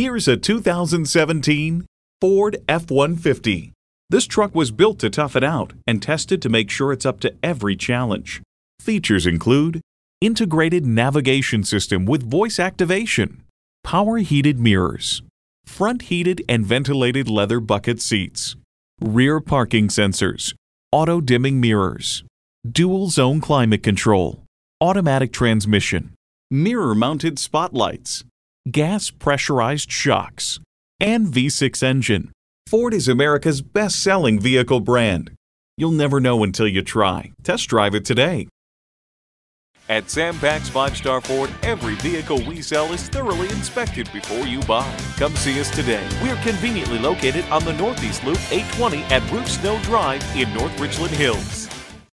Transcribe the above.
Here's a 2017 Ford F-150. This truck was built to tough it out and tested to make sure it's up to every challenge. Features include integrated navigation system with voice activation, power heated mirrors, front heated and ventilated leather bucket seats, rear parking sensors, auto dimming mirrors, dual zone climate control, automatic transmission, mirror mounted spotlights, gas pressurized shocks, and V6 engine. Ford is America's best selling vehicle brand. You'll never know until you try. Test drive it today. At Sam Pack's Five Star Ford, every vehicle we sell is thoroughly inspected before you buy. Come see us today. We're conveniently located on the Northeast Loop 820 at Rufe Snow Drive in North Richland Hills.